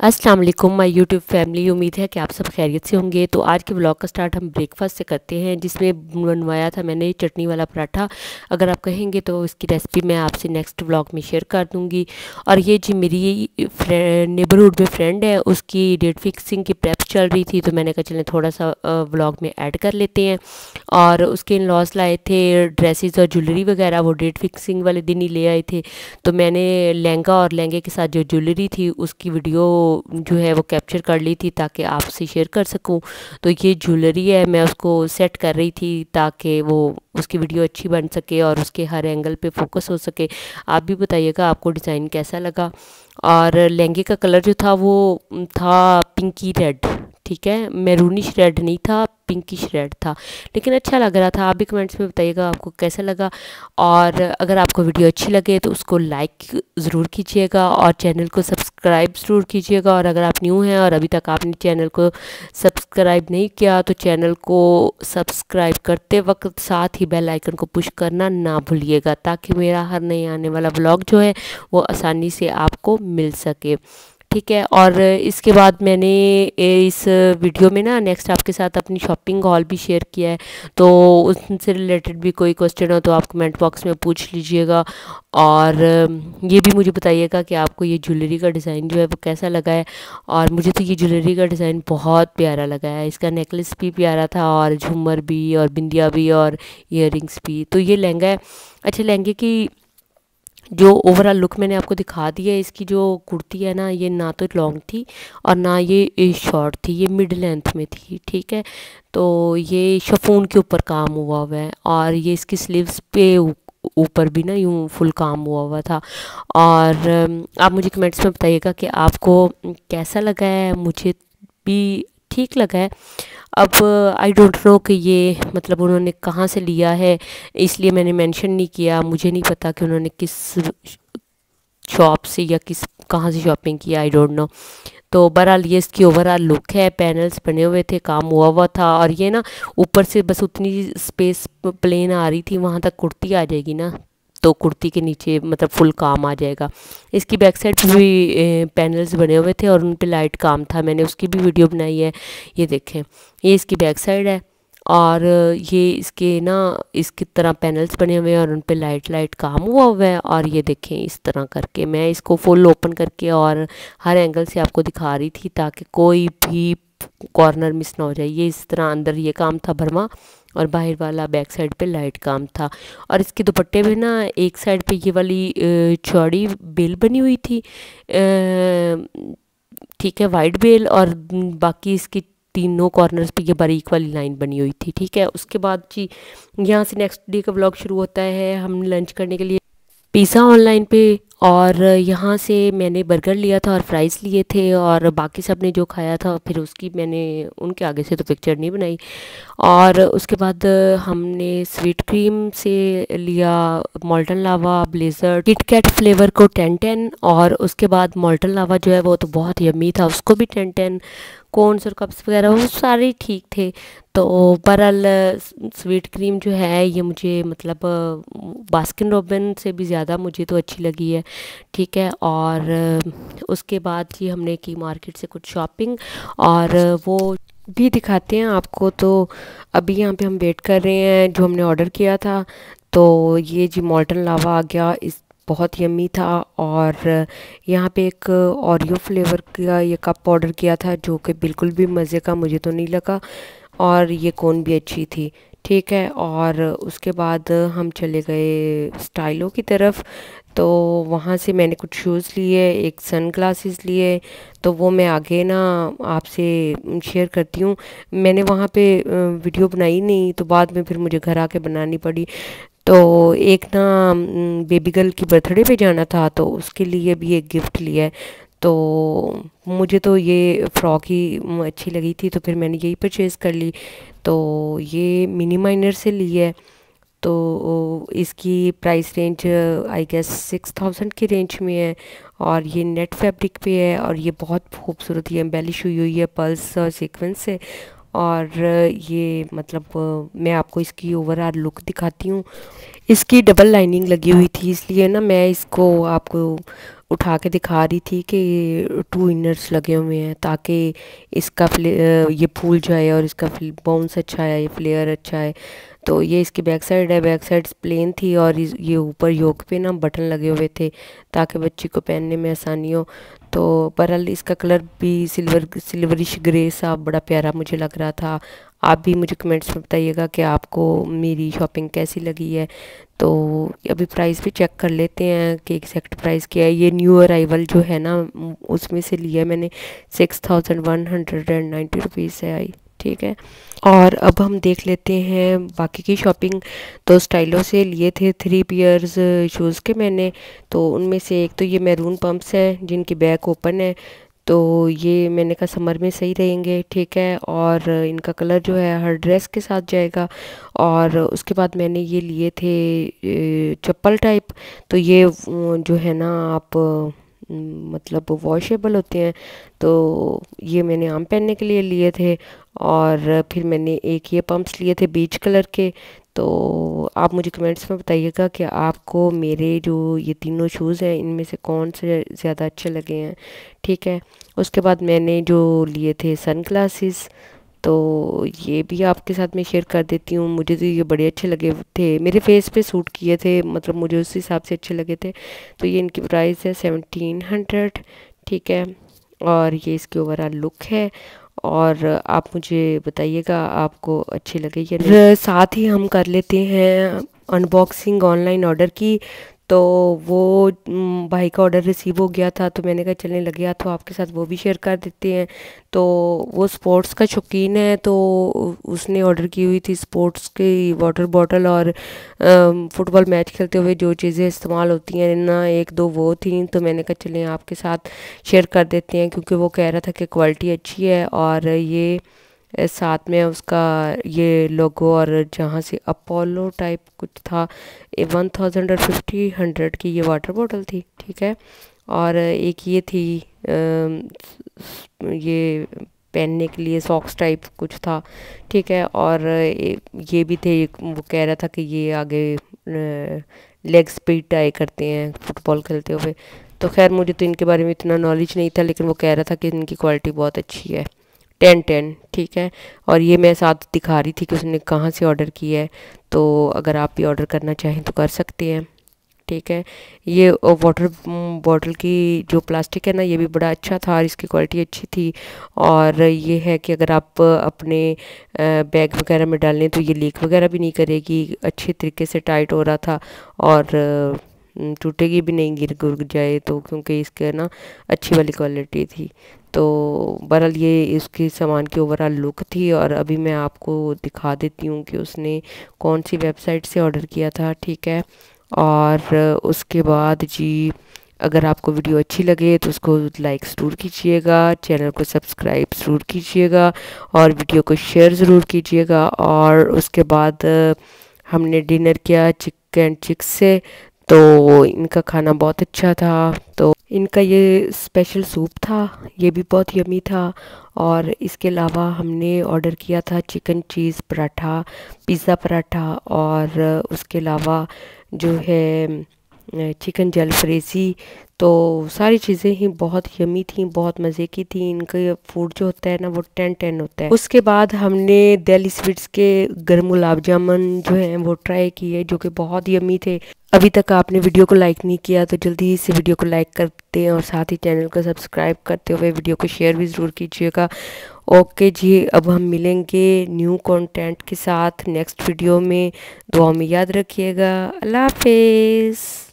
अस्सलाम वालेकुम my YouTube family. उम्मीद है कि आप सब खैरियत से होंगे। तो आज के ब्लॉग का स्टार्ट हम ब्रेकफास्ट से करते हैं, जिसमें बनवाया था मैंने चटनी वाला पराठा। अगर आप कहेंगे तो इसकी रेसिपी मैं आपसे नेक्स्ट ब्लॉग में शेयर कर दूँगी। और ये जी मेरी नेबरहुड में फ्रेंड है, उसकी डेट फिक्सिंग की प्रेप चल रही थी तो मैंने कहा चलें थोड़ा सा ब्लॉग में ऐड कर लेते हैं। और उसके इन लॉस लाए थे ड्रेसेस और ज्वेलरी वगैरह, वो डेट फिक्सिंग वाले दिन ही ले आए थे। तो मैंने लहंगा और लहंगे के साथ जो ज्वेलरी थी, उसकी वीडियो जो है वो कैप्चर कर ली थी ताकि आपसे शेयर कर सकूँ। तो ये ज्वेलरी है, मैं उसको सेट कर रही थी ताकि वो उसकी वीडियो अच्छी बन सके और उसके हर एंगल पे फोकस हो सके। आप भी बताइएगा आपको डिज़ाइन कैसा लगा। और लहंगे का कलर जो था वो, था पिंकी रेड ठीक है मैरूनिश रेड नहीं था पिंकिश रेड था। लेकिन अच्छा लग रहा था, आप भी कमेंट्स में बताइएगा आपको कैसा लगा। और अगर आपको वीडियो अच्छी लगे तो उसको लाइक ज़रूर कीजिएगा और चैनल को सब्सक्राइब ज़रूर कीजिएगा। और अगर आप न्यू हैं और अभी तक आपने चैनल को सब्सक्राइब नहीं किया तो चैनल को सब्सक्राइब करते वक्त साथ ही बेल आइकन को पुश करना ना भूलिएगा, ताकि मेरा हर नए आने वाला ब्लॉग जो है वो आसानी से आपको मिल सके। ठीक है, और इसके बाद मैंने इस वीडियो में ना नेक्स्ट आपके साथ अपनी शॉपिंग हॉल भी शेयर किया है। तो उससे रिलेटेड भी कोई क्वेश्चन हो तो आप कमेंट बॉक्स में पूछ लीजिएगा। और ये भी मुझे बताइएगा कि आपको ये ज्वेलरी का डिज़ाइन जो है वो कैसा लगा है। और मुझे तो ये ज्वेलरी का डिज़ाइन बहुत प्यारा लगा है। इसका नेकलेस भी प्यारा था और झूमर भी और बिंदिया भी और इयर भी। तो ये लहंगा है। अच्छा लहंगे की जो ओवरऑल लुक मैंने आपको दिखा दिया है, इसकी जो कुर्ती है ना, ये ना तो लॉन्ग थी और ना ये शॉर्ट थी, ये मिड लेंथ में थी, ठीक है? तो ये शफून के ऊपर काम हुआ हुआ है और ये इसकी स्लीव्स पे ऊपर भी ना यूँ फुल काम हुआ हुआ था। और आप मुझे कमेंट्स में बताइएगा कि आपको कैसा लगा है, मुझे भी ठीक लगा है। अब आई डोंट नो कि ये मतलब उन्होंने कहाँ से लिया है, इसलिए मैंने मेंशन नहीं किया। मुझे नहीं पता कि उन्होंने किस शॉप से या किस, कहाँ से शॉपिंग किया आई डोंट नो तो बहरहाल ये इसकी ओवरऑल लुक है पैनल्स बने हुए थे, काम हुआ हुआ था, और ये ना ऊपर से बस उतनी स्पेस प्लेन आ रही थी, वहाँ तक कुर्ती आ जाएगी ना। तो कुर्ती के नीचे मतलब फुल काम आ जाएगा। इसकी बैक साइड पर भी पैनल्स बने हुए थे और उन पर लाइट काम था। मैंने उसकी भी वीडियो बनाई है। ये देखें, ये इसकी बैक साइड है और ये इसके ना, इसकी तरह पैनल्स बने हुए हैं और उन पर लाइट लाइट काम हुआ हुआ है और ये देखें इस तरह करके। मैं इसको फुल ओपन करके और हर एंगल से आपको दिखा रही थी ताकि कोई भी कॉर्नर मिस ना हो जाए। ये इस तरह अंदर ये काम था भरवा और बाहर वाला बैक साइड पे लाइट काम था। और इसके दुपट्टे में ना एक साइड पे ये वाली चौड़ी बेल बनी हुई थी। ठीक है वाइट बेल और बाकी इसकी तीनों कॉर्नर्स पे ये बारीक वाली लाइन बनी हुई थी, ठीक है? उसके बाद जी, यहाँ से नेक्स्ट डे का ब्लॉग शुरू होता है। हम लंच करने के लिए पिज़्ज़ा ऑनलाइन पे और यहाँ से मैंने बर्गर लिया था और फ्राइज़ लिए थे और बाकी सबने जो खाया था, फिर उसकी मैंने, उनके आगे से तो पिक्चर नहीं बनाई। और उसके बाद हमने स्वीट क्रीम से लिया molten lava blazer KitKat flavour को टेन टेन और उसके बाद मॉल्टन लावा जो है वो तो बहुत यमी था, उसको भी टेन टेन कोन्स और कप्स वगैरह, वो सारे ठीक थे। तो बहरहाल, स्वीट क्रीम जो है, ये मुझे मतलब बास्किन रॉबिन से भी ज़्यादा मुझे तो अच्छी लगी है, ठीक है? और उसके बाद जी हमने की मार्केट से कुछ शॉपिंग, और वो भी दिखाते हैं आपको। तो अभी यहाँ पे हम वेट कर रहे हैं, जो हमने ऑर्डर किया था तो ये जी मॉल्टन लावा आ गया, इस बहुत यम्मी था और यहाँ पे एक ऑरियो फ्लेवर का ये कप ऑर्डर किया था, जो कि बिल्कुल भी मज़े का मुझे तो नहीं लगा और ये कौन भी अच्छी थी। ठीक है, और उसके बाद हम चले गए स्टाइलों की तरफ़। तो वहाँ से मैंने कुछ शूज़ लिए, एक सन ग्लासेस लिए तो वो मैं आगे ना आपसे शेयर करती हूँ। मैंने वहाँ पे वीडियो बनाई नहीं तो बाद में फिर मुझे घर आके बनानी पड़ी। तो एक ना बेबी गर्ल की बर्थडे पे जाना था तो उसके लिए भी एक गिफ्ट लिया है। तो मुझे तो ये फ़्रॉक ही अच्छी लगी थी तो फिर मैंने यही परचेज़ कर ली। तो ये मिनी माइनर से ली है। तो इसकी price range I guess six thousand की रेंज में है। और ये नेट फैब्रिक पे है, और ये बहुत खूबसूरत ये एम्बेलिश हुई हुई है पल्स और सीक्वेंस से। और ये मतलब मैं आपको इसकी ओवरऑल लुक दिखाती हूँ। इसकी डबल लाइनिंग लगी हुई थी, इसलिए ना मैं इसको आपको उठा के दिखा रही थी कि टू इनर्स लगे हुए हैं, ताकि इसका ये फूल जाए और इसका बाउंस अच्छा है ये फ्लेयर अच्छा है तो ये इसकी बैक साइड है बैक साइड प्लेन थी और ये ऊपर योग पे ना बटन लगे हुए थे, ताकि बच्ची को पहनने में आसानी हो। तो बहरहाल इसका कलर भी सिल्वर, सिल्वरिश ग्रे सा बड़ा प्यारा मुझे लग रहा था। आप भी मुझे कमेंट्स में बताइएगा कि आपको मेरी शॉपिंग कैसी लगी है। तो अभी प्राइस भी चेक कर लेते हैं कि एग्जैक्ट प्राइस क्या है। ये न्यू अराइवल जो है ना, उसमें से लिया मैंने six thousand one hundred and ninety rupees से आई। ठीक है। और अब हम देख लेते हैं, बाकी की शॉपिंग तो स्टाइलों से लिए थे थ्री पियर्स शूज़ के मैंने। तो उनमें से एक तो ये मैरून पम्प्स हैं, जिनकी बैक ओपन है। तो ये मैंने कहा समर में सही रहेंगे, ठीक है। और इनका कलर जो है, हर ड्रेस के साथ जाएगा। और उसके बाद मैंने ये लिए थे चप्पल टाइप तो ये जो है ना आप मतलब वॉशेबल होते हैं तो ये मैंने आम पहनने के लिए लिए थे और फिर मैंने एक ये पम्प्स लिए थे बीच कलर के। तो आप मुझे कमेंट्स में बताइएगा कि आपको मेरे जो ये तीनों शूज़ हैं, इनमें से कौन से ज़्यादा अच्छे लगे हैं। ठीक है, उसके बाद मैंने जो लिए थे सन ग्लासेस तो ये भी आपके साथ मैं शेयर कर देती हूँ। मुझे तो ये बड़े अच्छे लगे थे। मेरे फेस पे सूट किए थे मतलब मुझे उस हिसाब से अच्छे लगे थे। तो ये इनकी प्राइस है सेवनटीन हंड्रेड ठीक है? और ये इसकी ओवरऑल लुक है। और आप मुझे बताइएगा, आपको अच्छी लगे या नहीं? साथ ही हम कर लेते हैं अनबॉक्सिंग ऑनलाइन ऑर्डर की। तो वो भाई का ऑर्डर रिसीव हो गया था तो मैंने कहा चलने लग गया तो आपके साथ वो भी शेयर कर देते हैं। तो वो स्पोर्ट्स का शौकीन है तो उसने ऑर्डर की हुई थी स्पोर्ट्स की वाटर बॉटल और फुटबॉल मैच खेलते हुए जो चीज़ें इस्तेमाल होती हैं, ना एक, दो, वो थी तो मैंने कहा चलें आपके साथ शेयर कर देते हैं, क्योंकि वो कह रहा था कि क्वालिटी अच्छी है और ये साथ में उसका ये लोगो और जहाँ से अपोलो टाइप कुछ था वन थाउज़ेंड और फिफ्टी हंड्रेड की ये वाटर बॉटल थी, ठीक है? और एक ये थी ये पहनने के लिए सॉक्स टाइप कुछ था, ठीक है? और ये भी थे वो कह रहा था कि ये आगे लेग पे टाई करते हैं फुटबॉल खेलते हुए। तो खैर, मुझे तो इनके बारे में इतना नॉलेज नहीं था, लेकिन वो कह रहा था कि इनकी क्वालिटी बहुत अच्छी है। टेन टेन, ठीक है? और ये मैं साथ दिखा रही थी कि उसने कहाँ से ऑर्डर किया है तो अगर आप भी ऑर्डर करना चाहें तो कर सकते हैं, ठीक है? ये वाटर बॉटल की जो प्लास्टिक है ना, ये भी बड़ा अच्छा था और इसकी क्वालिटी अच्छी थी। और ये है कि अगर आप अपने बैग वगैरह में डालें तो ये लीक वगैरह भी नहीं करेगी, अच्छे तरीके से टाइट हो रहा था और टूटेगी भी नहीं, गिर, गुर जाए तो क्योंकि इसके ना अच्छी वाली क्वालिटी थी। तो बहरहाल ये इसके सामान की ओवरऑल लुक थी और अभी मैं आपको दिखा देती हूँ कि उसने कौन सी वेबसाइट से ऑर्डर किया था, ठीक है? और उसके बाद जी, अगर आपको वीडियो अच्छी लगे तो उसको लाइक ज़रूर कीजिएगा, चैनल को सब्सक्राइब ज़रूर कीजिएगा और वीडियो को शेयर ज़रूर कीजिएगा। और उसके बाद हमने डिनर किया चिकन चिक्स से तो इनका खाना बहुत अच्छा था। तो इनका ये स्पेशल सूप था, ये भी बहुत यमी था। और इसके अलावा हमने ऑर्डर किया था chicken cheese paratha pizza paratha और उसके अलावा जो है चिकन जलफ्रेज़ी तो सारी चीज़ें ही बहुत यमी थी, बहुत मज़े की थी। इनका फ़ूड जो होता है ना, वो टेन टेन होता है। उसके बाद हमने दिल्ली स्वीट्स के गर्म गुलाब जामुन जो हैं, वो ट्राई किए, जो कि बहुत यमी थे। अभी तक आपने वीडियो को लाइक नहीं किया तो जल्दी इस वीडियो को लाइक करते हैं और साथ ही चैनल को सब्सक्राइब करते हुए वीडियो को शेयर भी ज़रूर कीजिएगा। ओके जी, अब हम मिलेंगे न्यू कंटेंट के साथ नेक्स्ट वीडियो में। दुआ में याद रखिएगा। अल्लाह हाफिज़।